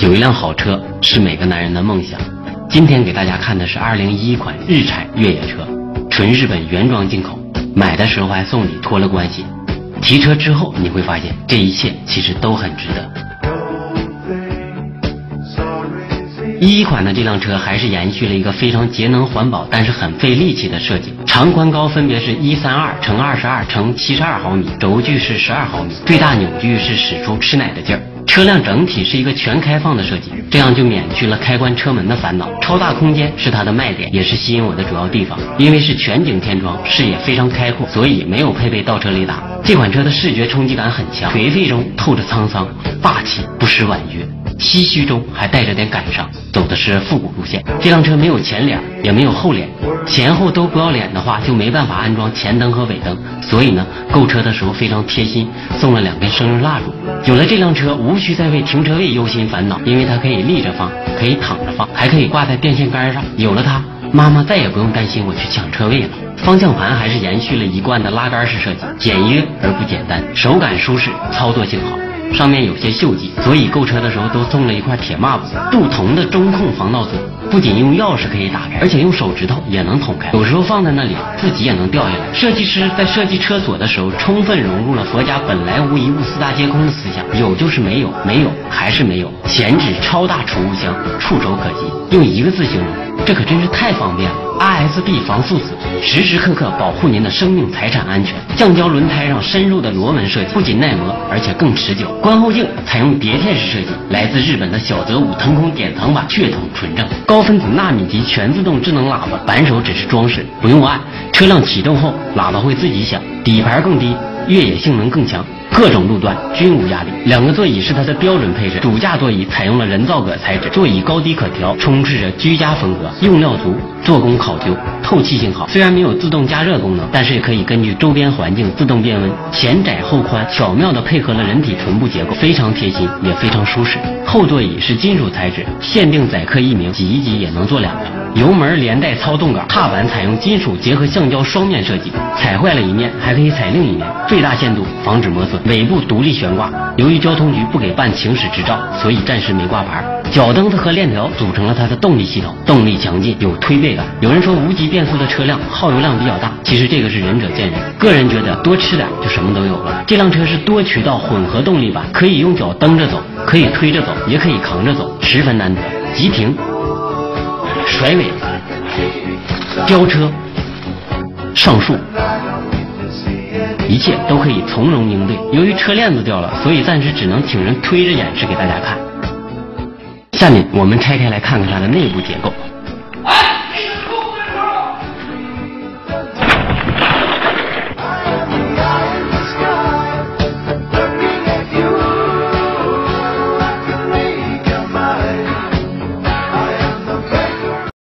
有一辆好车是每个男人的梦想。今天给大家看的是2011款日产越野车，纯日本原装进口，买的时候还送礼托了关系。提车之后你会发现，这一切其实都很值得。一款的这辆车还是延续了一个非常节能环保，但是很费力气的设计。长宽高分别是一三二乘二十二乘七十二毫米，轴距是十二毫米，最大扭矩是使出吃奶的劲儿。车辆整体是一个全开放的设计，这样就免去了开关车门的烦恼。超大空间是它的卖点，也是吸引我的主要地方。因为是全景天窗，视野非常开阔，所以没有配备倒车雷达。这款车的视觉冲击感很强，颓废中透着沧桑，霸气不失婉约。唏嘘中还带着点感伤，走的是复古路线。这辆车没有前脸，也没有后脸，前后都不要脸的话，就没办法安装前灯和尾灯。所以呢，购车的时候非常贴心，送了两根生日蜡烛。有了这辆车，无需再为停车位忧心烦恼，因为它可以立着放，可以躺着放，还可以挂在电线杆上。有了它，妈妈再也不用担心我去抢车位了。方向盘还是延续了一贯的拉杆式设计，简约而不简单，手感舒适，操作性好。上面有些锈迹，所以购车的时候都送了一块铁抹布。镀铜的中控防盗锁，不仅用钥匙可以打开，而且用手指头也能捅开。有时候放在那里，自己也能掉下来。设计师在设计车锁的时候，充分融入了佛家本来无一物四大皆空的思想，有就是没有，没有还是没有。前置超大储物箱，触手可及。用一个字形容，这可真是太方便了。RSB 防速死，时时刻刻保护您的生命财产安全。橡胶轮胎上深入的螺纹设计，不仅耐磨，而且更持久。观后镜采用碟片式设计，来自日本的小泽武腾空典藏版，血统纯正。高分子纳米级全自动智能喇叭，扳手只是装饰，不用按。车辆启动后，喇叭会自己响。底盘更低，越野性能更强。各种路段均无压力，两个座椅是它的标准配置。主驾座椅采用了人造革材质，座椅高低可调，充斥着居家风格。用料足，做工考究，透气性好。虽然没有自动加热功能，但是也可以根据周边环境自动变温。前窄后宽，巧妙地配合了人体臀部结构，非常贴心，也非常舒适。后座椅是金属材质，限定载客一名，挤一挤也能坐两个。油门连带操纵杆，踏板采用金属结合橡胶双面设计，踩坏了一面还可以踩另一面，最最大限度防止磨损。尾部独立悬挂，由于交通局不给办行驶执照，所以暂时没挂牌。脚蹬子和链条组成了它的动力系统，动力强劲，有推背感。有人说无级变速的车辆耗油量比较大，其实这个是仁者见仁。个人觉得多吃点就什么都有了。这辆车是多渠道混合动力版，可以用脚蹬着走，可以推着走，也可以扛着走，十分难得。急停。甩尾、飙车、上树，一切都可以从容应对。由于车链子掉了，所以暂时只能请人推着演示给大家看。下面我们拆开来看看它的内部结构。